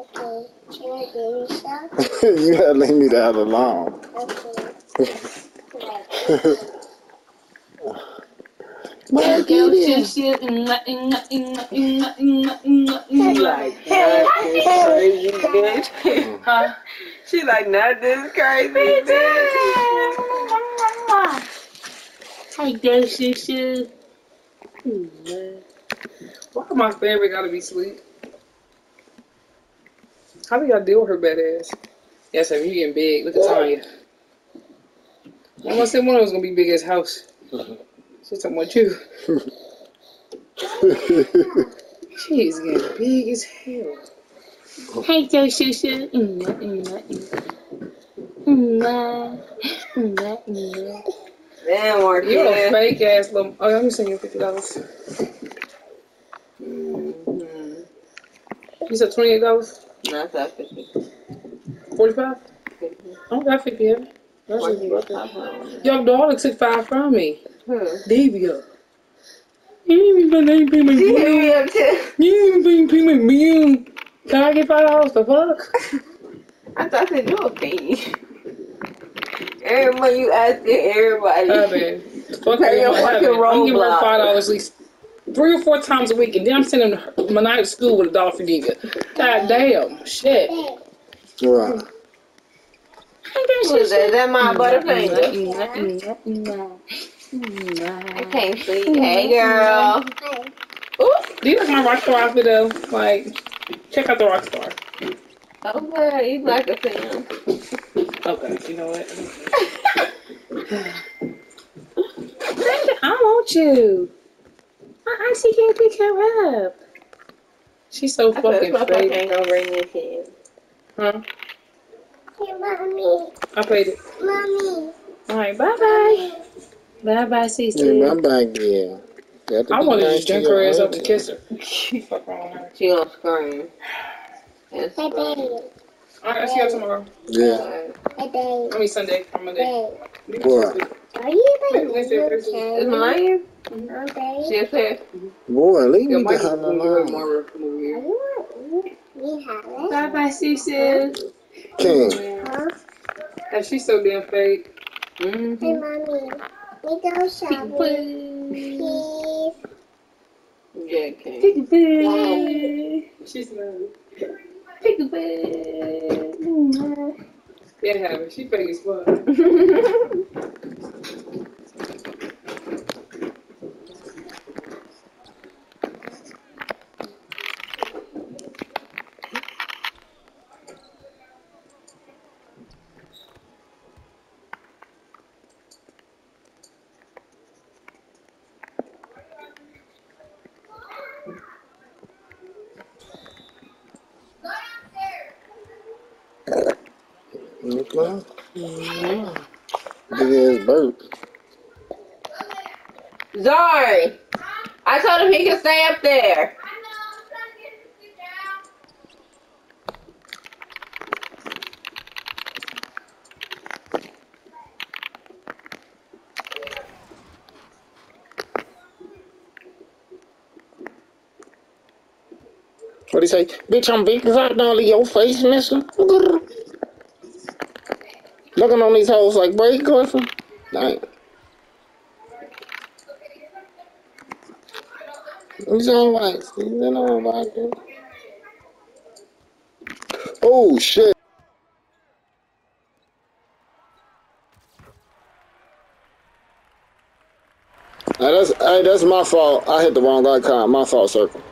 Okay. Can I do stuff? you gotta leave me that alone. Okay. My Girl, kitty. shit, shit, mm. Like, not this crazy bitch. Huh? she like, not this crazy bitch. Hey, girl, shit, shit. Why my favorite gotta be sweet? How do y'all deal with her bad ass? Yes, sir, you getting big. Look at Tanya. I want to say one of them's gonna be big as house. She's talking about you. She is getting big as hell. Hey, girl, shit, shit. Mm, mm, mm. Mm, mm, mm. Damn, work You're a fake ass little. Oh, let me send you fifty dollars. Mhm. You said twenty eight dollars. Not that 50. Forty five. I don't got fifty of. That's just your birthday. Your daughter took five from me. Hmm. Devia. You ain't even pay- my bill. me up too. You ain't even pay my bill. Can I get five dollars? The fuck? I thought they do a fee. Every month you asking everybody. Oh man. Fuck your fucking happened. I'm giving her five dollars at least three or four times a week, and then I'm sending my night to school with a dollar for Devia. God damn, shit. Right. Who is that? Is that my butterfinger? Mm, mm, mm, I can't sleep. Hey, girl. Ooh. Do you like my rockstar outfit though? Like, check out the rockstar. Okay, you like a fan. Okay, you know what? I want you. I actually can't pick her up. She's so I fucking like I fake. ain't gonna bring this in. Huh? Hey, mommy. I paid it. Mommy. All right, bye bye. Bye bye, Yeah, Cece. my back, yeah. You have to I be wanted to just drink her ass up and kiss her. Fuck wrong her. She gonna scream. And Hey, scream. baby. All right, I'll see you tomorrow. Yeah. Bye bye. I mean Sunday or Monday. Babe. What? Are you Maybe the Wednesday or Thursday. Is Melania? Okay. She upstairs? Boy, leave me the hell will give her alone. more over here. We have it. Bye bye, Cece. King. Huh? And she's so damn fake. Hey, Mm-hmm. mommy. We go shopping. Please. Yeah, okay. Peekaboo. She's nervous. Peekaboo. Mm. Yeah. She fake as fuck. Okay. Big ass burp. Zari! I told him he there. What he say? Bitch, I'm big as I don't leave your face, mister. Looking on these hoes like Blake Griffin. Dang. He's alright. He's alright. Oh shit. Hey, that's hey, that's my fault. I hit the wrong icon. My fault, circle.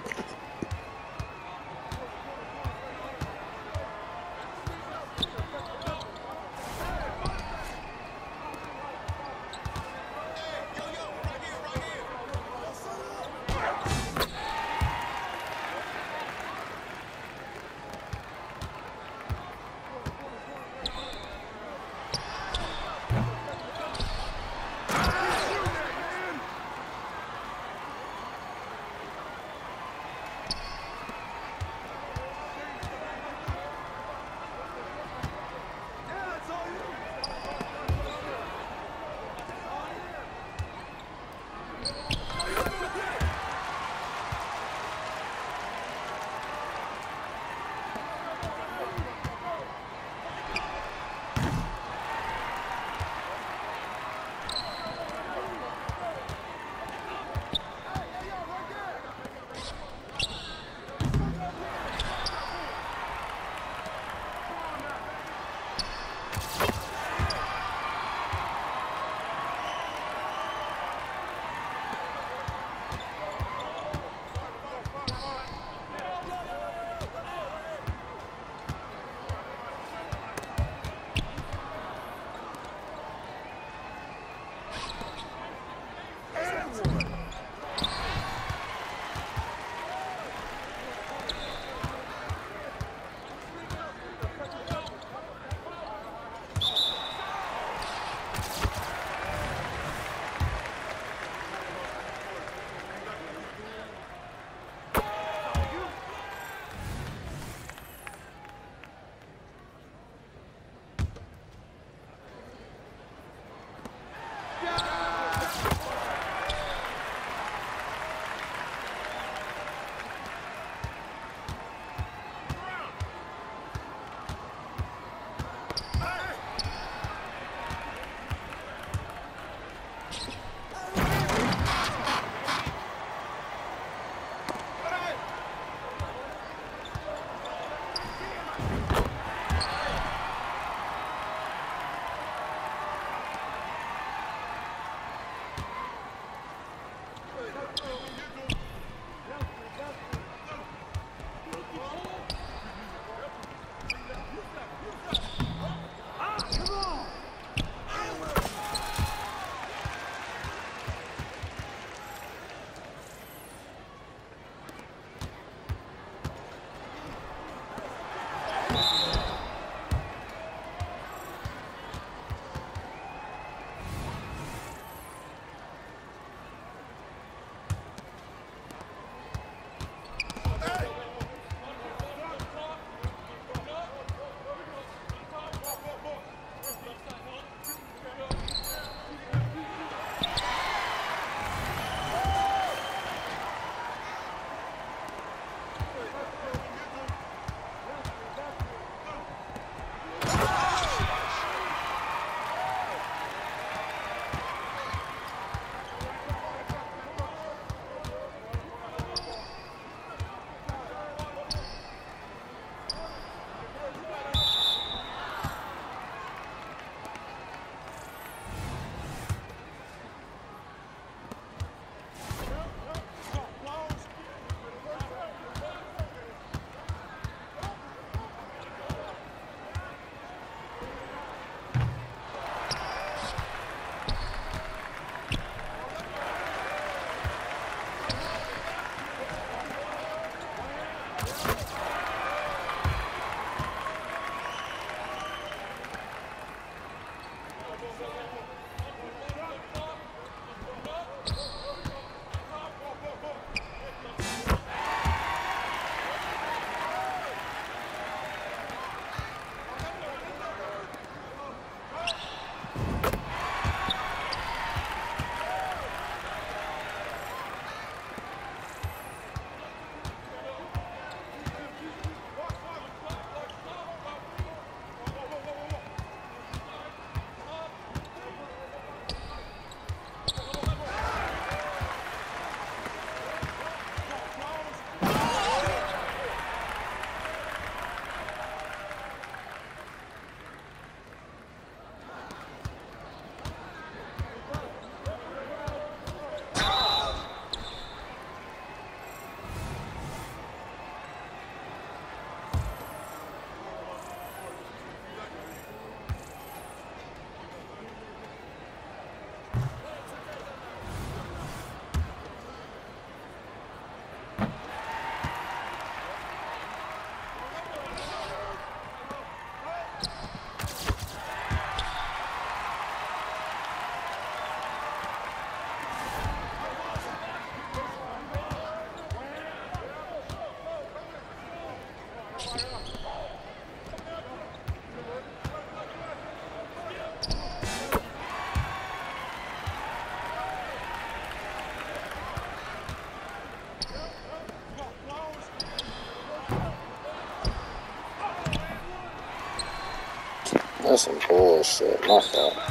Some bullshit. My fault.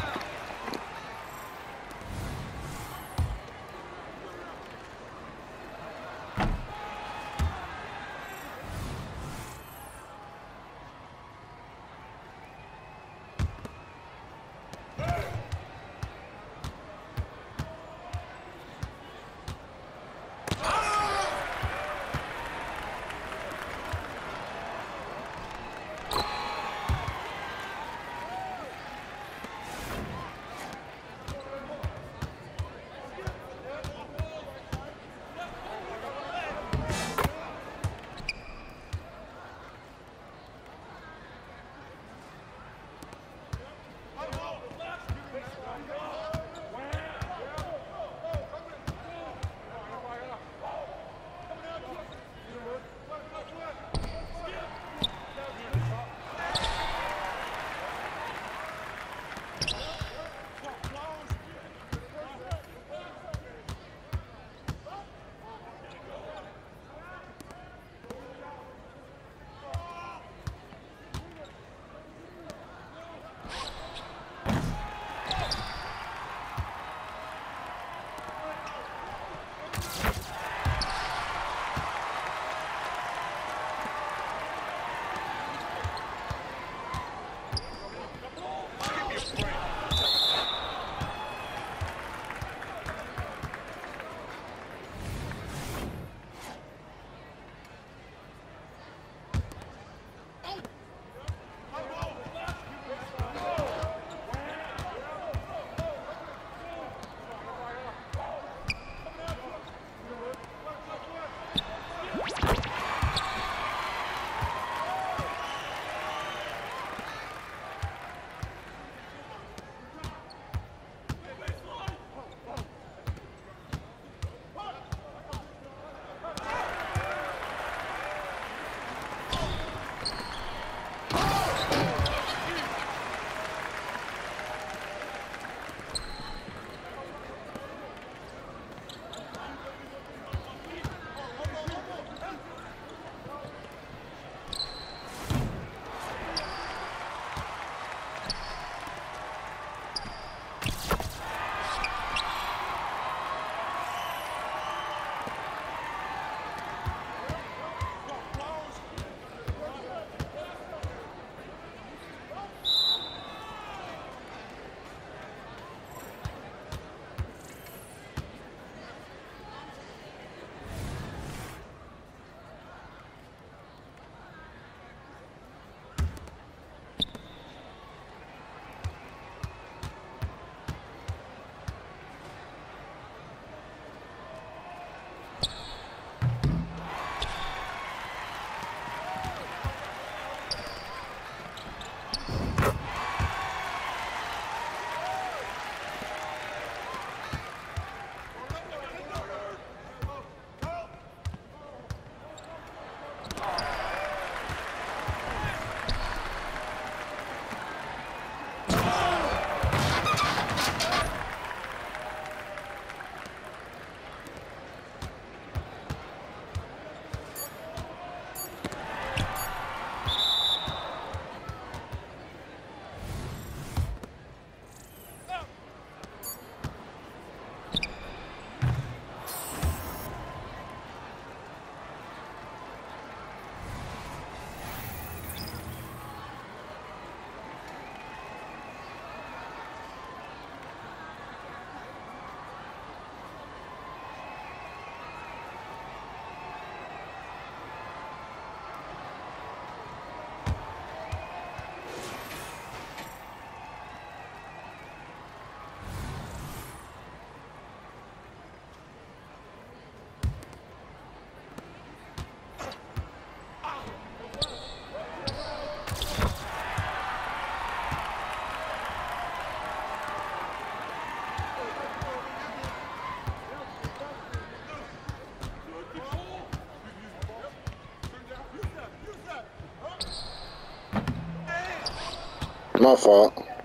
My fault.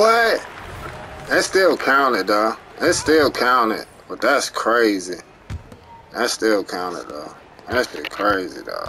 What? That still counted, though. That still counted. But that's crazy. That still counted, though. That's crazy, though.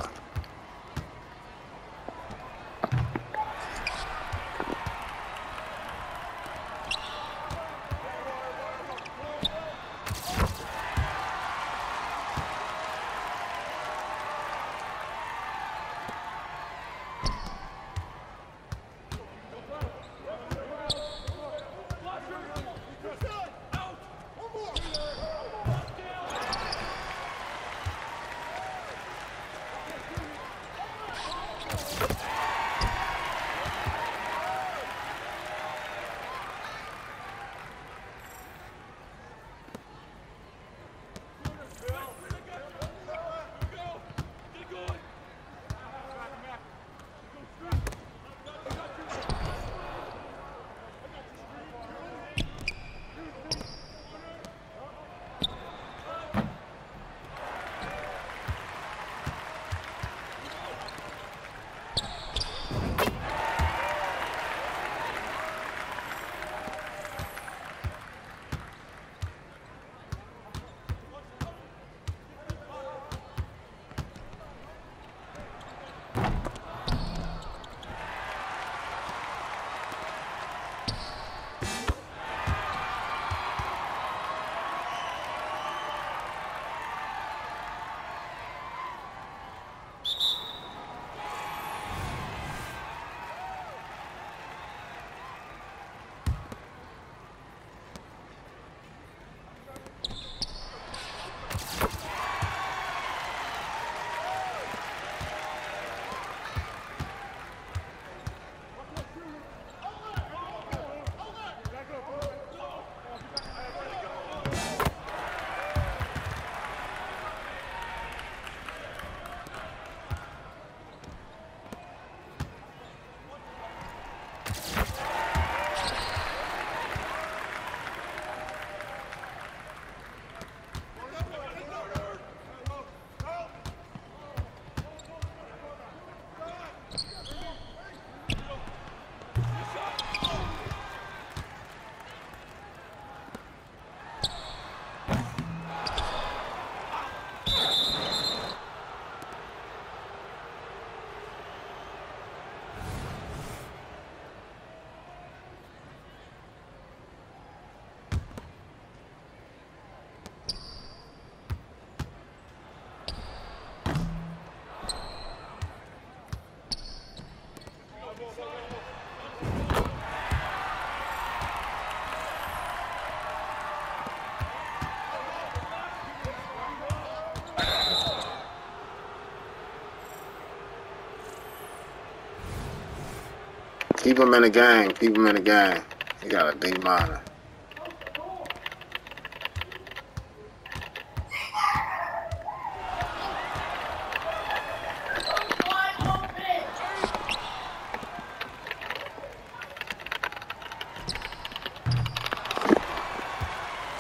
Keep him in the game. Keep him in the game. He got a D minor.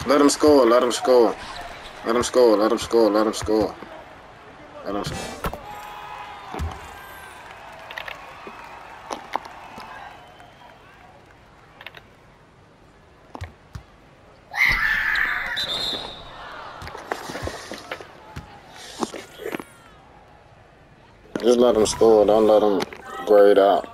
Let him score. Let him score. Let him score. Let him score. Let him score. Let him score. Score. Don't let him grade out.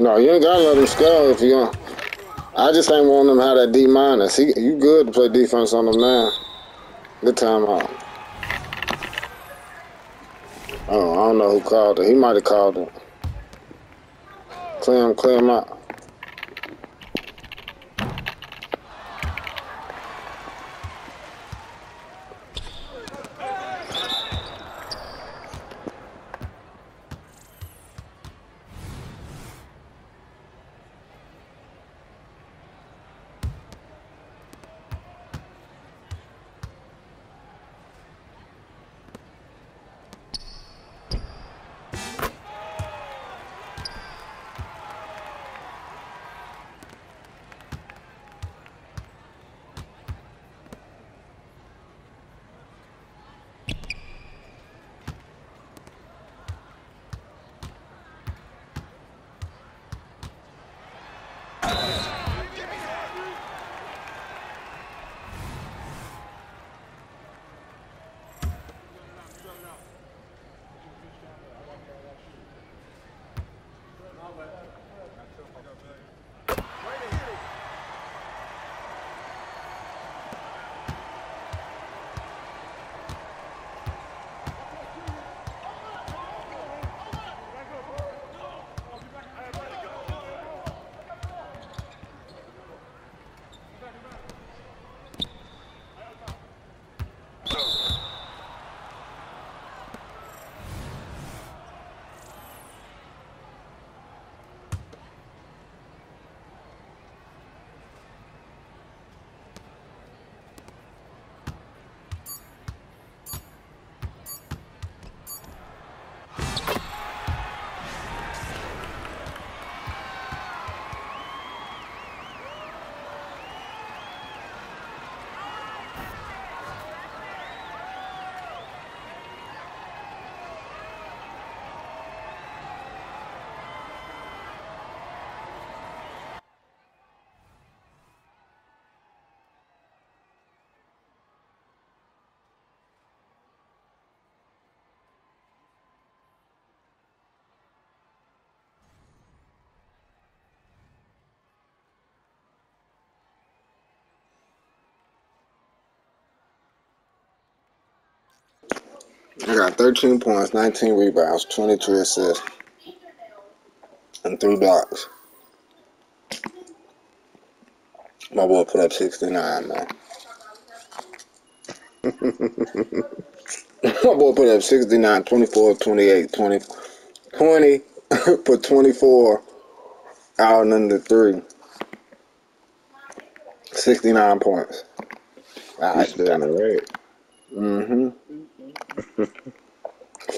No, you ain't gotta let him score if you going I just ain't want to have that D minus. He, you good to play defense on him now. Good timeout. Oh, I don't know who called it. He might have called it. Clear him, clear him out. I got 13 points, 19 rebounds, 22 assists, and three blocks. My boy put up 69, man. My boy put up 69, 24, 28, 20, 20 put 24 out and under three. 69 points. He's still in the red. Mm-hmm.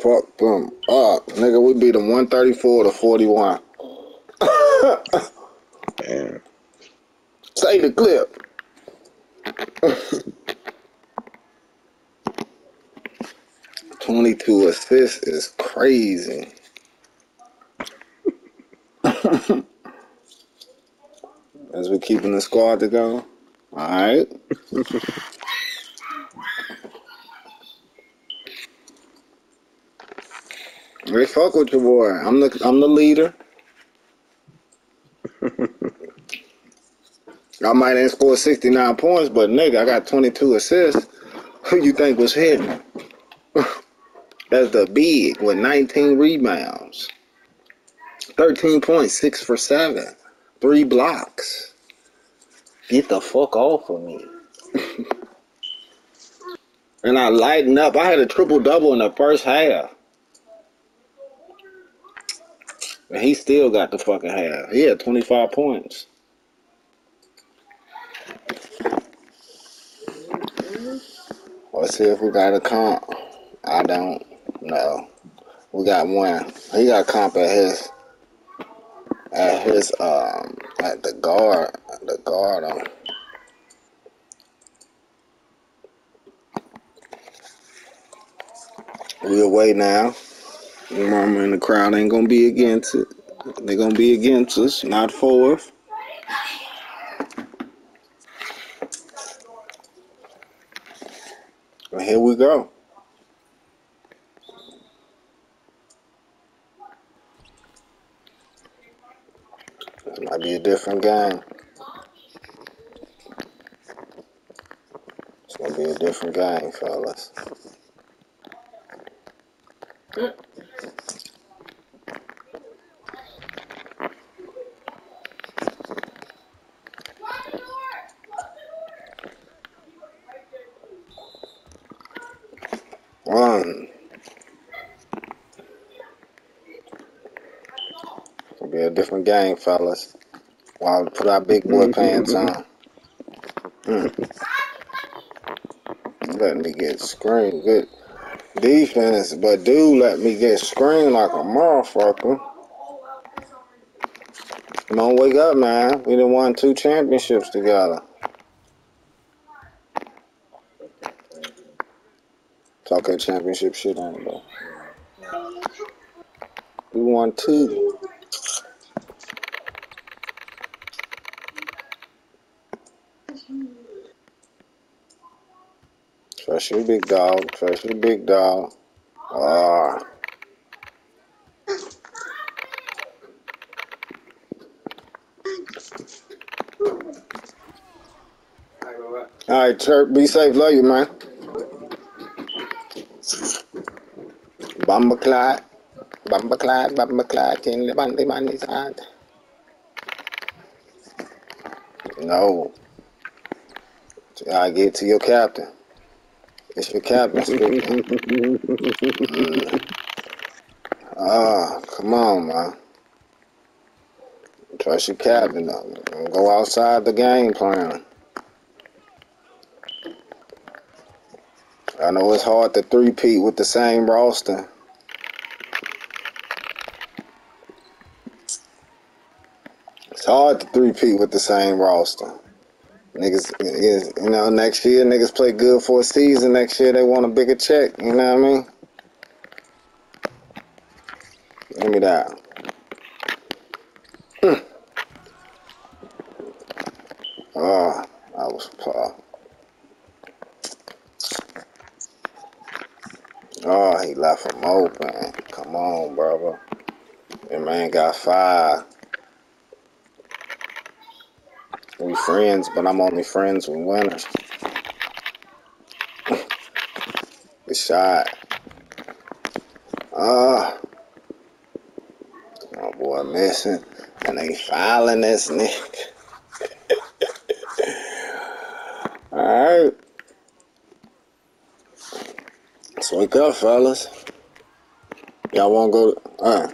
Fuck them up. Nigga, we beat them 134 to 41. Damn. Say the clip. Twenty-two assists is crazy. As we keeping the squad to go. All right. Hey, fuck with your boy. I'm the I'm the leader. I might ain't scored 69 points, but nigga, I got 22 assists. Who you think was hitting? That's the big with 19 rebounds. 13 points, 6 for 7. 3 blocks. Get the fuck off of me. and I lightened up. I had a triple double in the first half. He still got the fucking half. He had 25 points. Let's see if we got a comp. I don't know. We got one. He got comp at his at his um at the guard at the guard um we away now. Mama in the crowd ain't gonna be against it. They're gonna be against us, not fourth. Well, here we go. This might be a different game. It's gonna be a different game, fellas. One. It'll be a different game, fellas. While we put our big boy pants on. Mm. Let me get screened. Good defense, but dude let me get screened like a motherfucker. Come on, wake up, man. We done won two championships together. Talking championship shit on though. We won two. Trust your big dog. Trust your big dog. Ah. All right, Chirp. Be safe. Love you, man. Bamba Clyde. Bamba Clyde. Bamba Clyde. Can the the man is. No. I get to your captain. It's your captain speaking. Mm. Ah, come on, man. Trust your captain. Don't Go outside the game plan. I know it's hard to three-peat with the same roster. It's hard to three-peat with the same roster. Niggas, niggas, you know, next year niggas play good for a season. Next year they want a bigger check. You know what I mean? Give me that. Oh, I was. Uh, oh, he left him open. Come on, brother. That man got five. We friends, but I'm only friends with winners. Good shot. Ah. Oh boy, missing. And they filing this nigga. Alright. Let's wake up, fellas. Y'all wanna go uh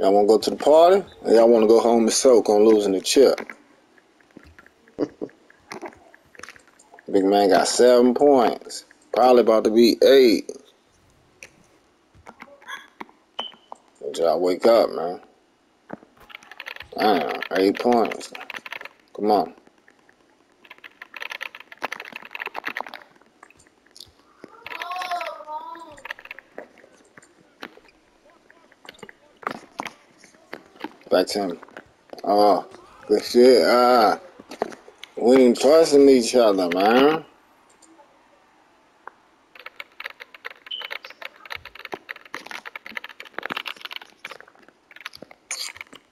Y'all wanna go to the party? Or y'all wanna go home and soak on losing the chip? Big man got seven points. Probably about to be eight. Need y'all wake up, man. Damn, eight points. Come on. Back to him. Oh, good shit. Ah, we ain't trusting each other, man.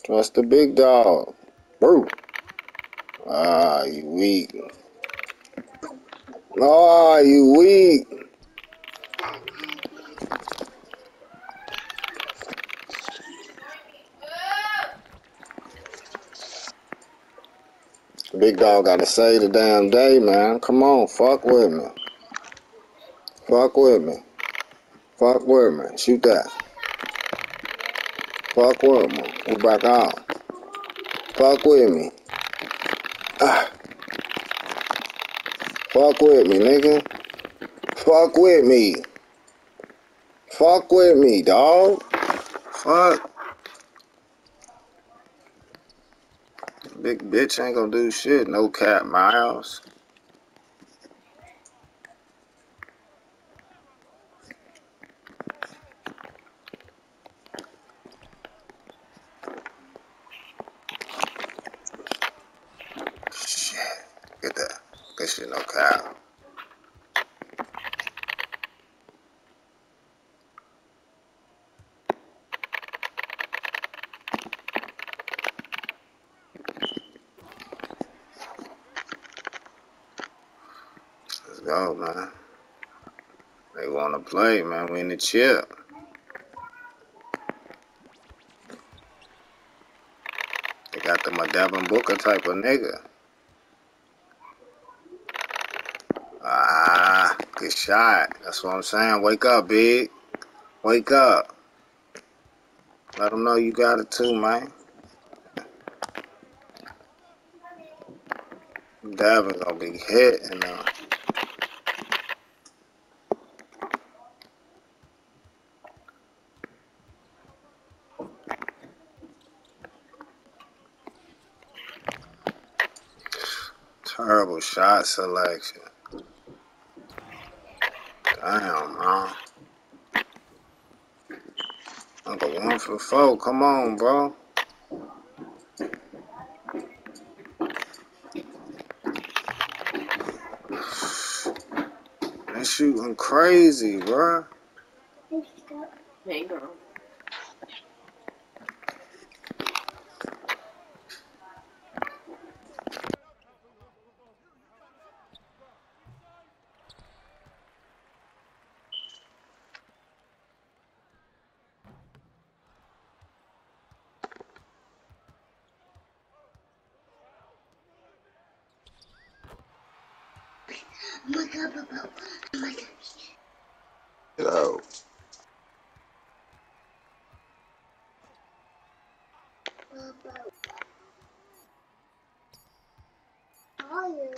Trust the big dog. Bro. Ah, you weak. Ah, you weak. Dog gotta save the damn day, man. Come on, fuck with me. Fuck with me. Fuck with me. Shoot that. Fuck with me. We back out. Fuck with me. Ah. Fuck with me, nigga. Fuck with me. Fuck with me, dog. Fuck. Big bitch ain't gonna do shit. No cat miles. Shit. Get that. Good shit, no cow. Let's go, man. They wanna play, man. We in the chip. They got the my Booker type of nigga. Ah, good shot. That's what I'm saying. Wake up, big. Wake up. Let them know you got it too, man. Devin gonna be hitting them. Shot selection. Damn, man. Uncle one for four. Come on, bro. They shooting crazy, bro. Oh my god, Bobo. Oh my god. Get out. Bobo. Oh, you.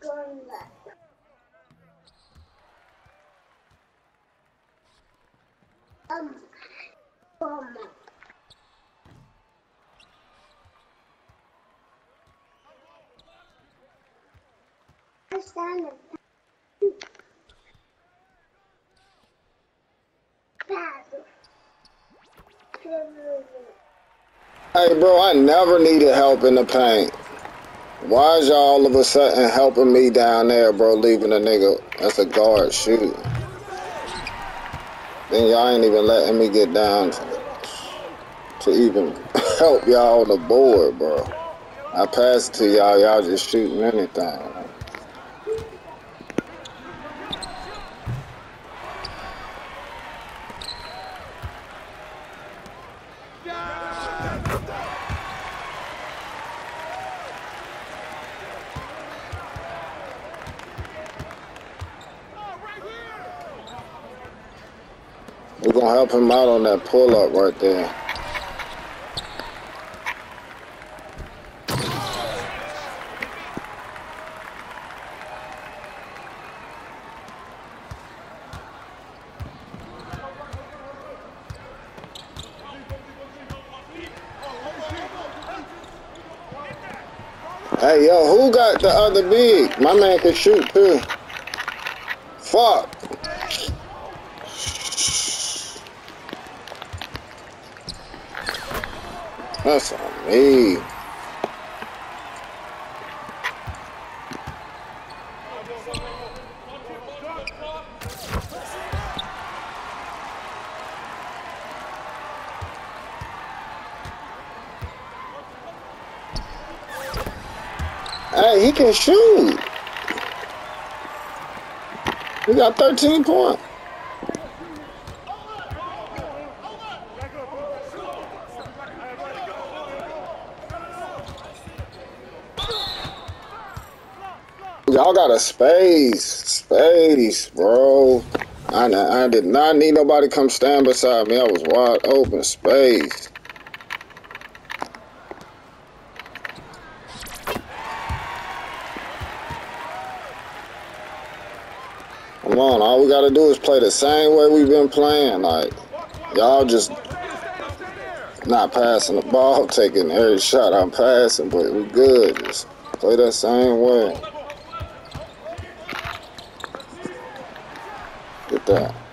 Going back. Um, um. Hey, bro, I never needed help in the paint. Why is y'all all of a sudden helping me down there, bro, leaving a nigga that's a guard shooting? Then y'all ain't even letting me get down to, to even help y'all on the board, bro. I pass it to y'all, y'all just shooting anything. We're gonna help him out on that pull up right there. Hey yo, who got the other big? My man can shoot too. Fuck. That's on me. Hey, he can shoot. He got 13 points. A space, space, bro. I, I did not need nobody come stand beside me. I was wide open, space. Come on, all we gotta do is play the same way we've been playing. Like, y'all just not passing the ball, taking every shot I'm passing, but we good. Just play that same way. Get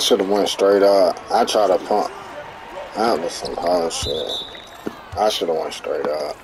should have went straight up. I tried to pump. That was some hard shit. I should have went straight up.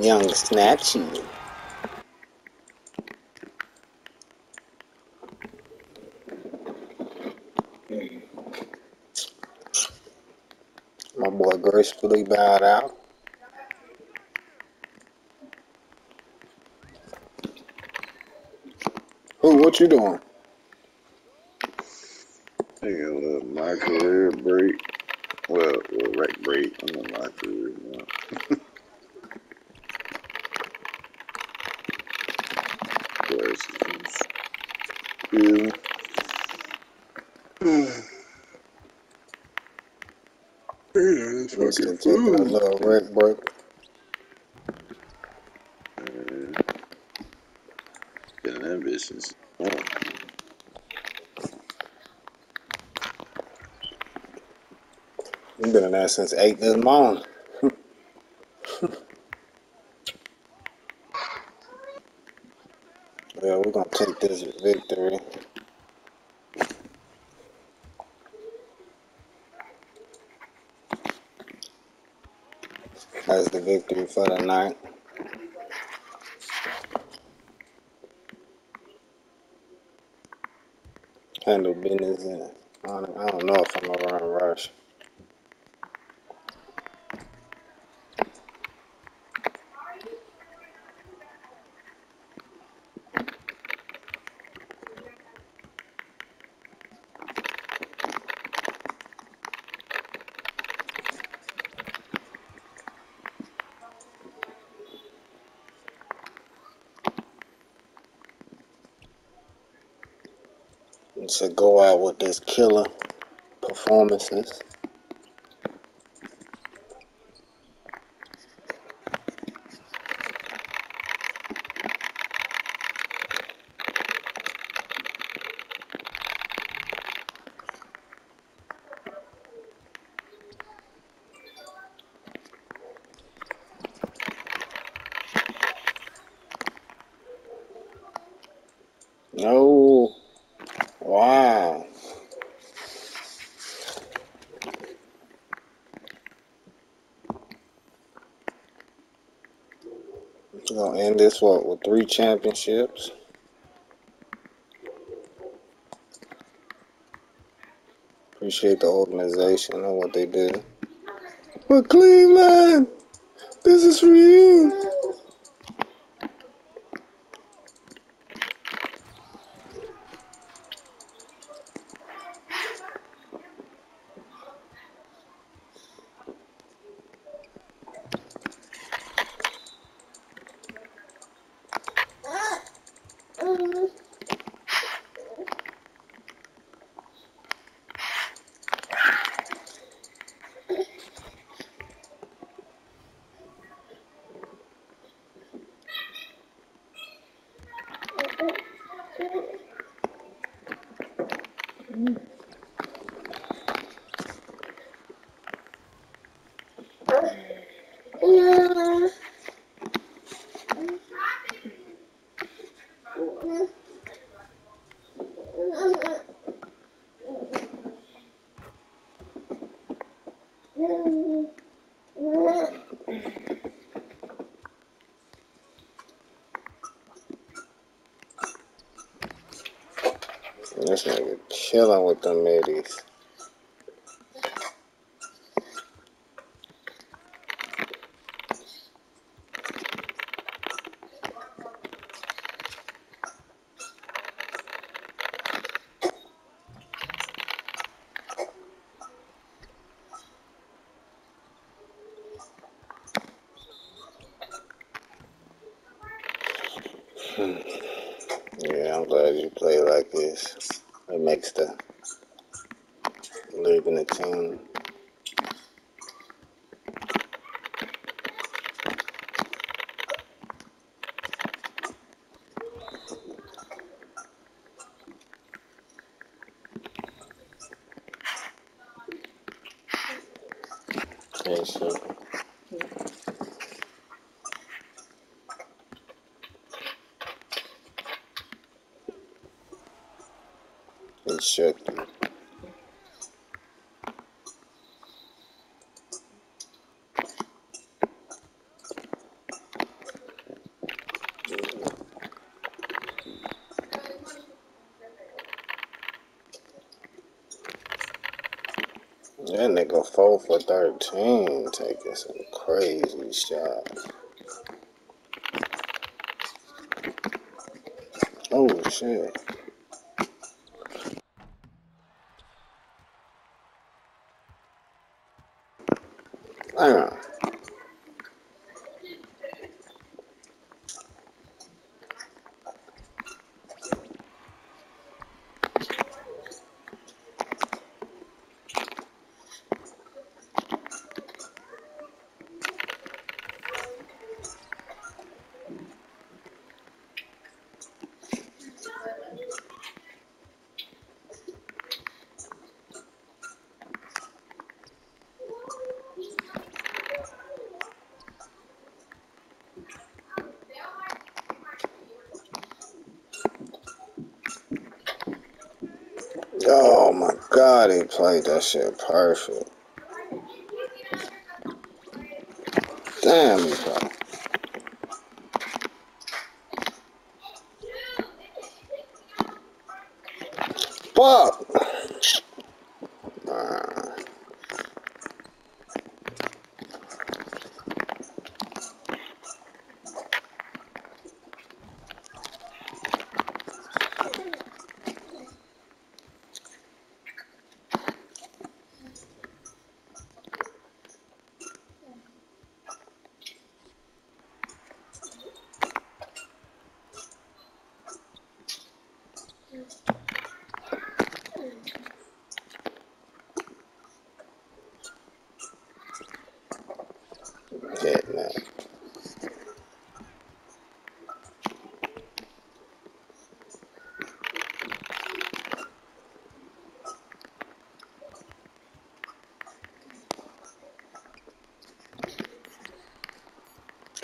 Young Snatchy. My boy gracefully bowed out. Who, what you doing? Taking a little my career break. Well, well, rec break. I'm in my career now. Questions. You. Just fucking taking a food. little rec break. Man. Been in that business. Oh, You've been in that since 8 this morning. yeah, we're to take this victory. That's the victory for the night. Handle business. And I don't, I don't know if I'm to run rush. Should go out with this killer performances. No. Wow. We're gonna end this what with three championships. Appreciate the organization and what they did. But Cleveland, this is for you. This nigga killing with the middies. Yeah, I'm glad you play like this. It makes the league and the team. Yeah, sure. It shook you. That nigga four for thirteen, taking some crazy shots. Oh shit. Damn. Oh my god, he played that shit perfect.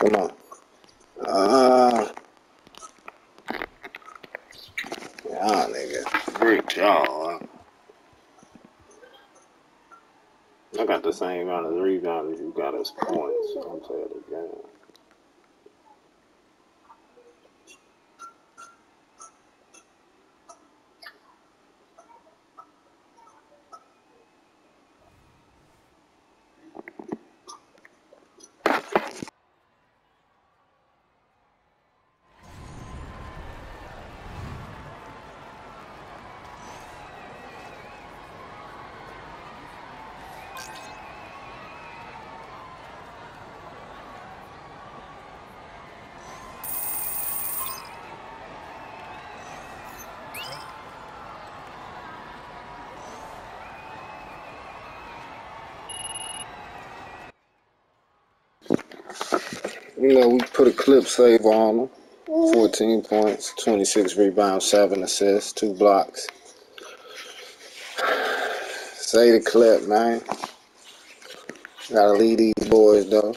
Come on. Ah. Y'all nigga. Great y'all. I got the same amount of rebounds as you got as points. I'm saying again. You know, we put a clip save on him. 14 points, 26 rebounds, 7 assists, 2 blocks. Say the clip, man. Gotta lead these boys, though.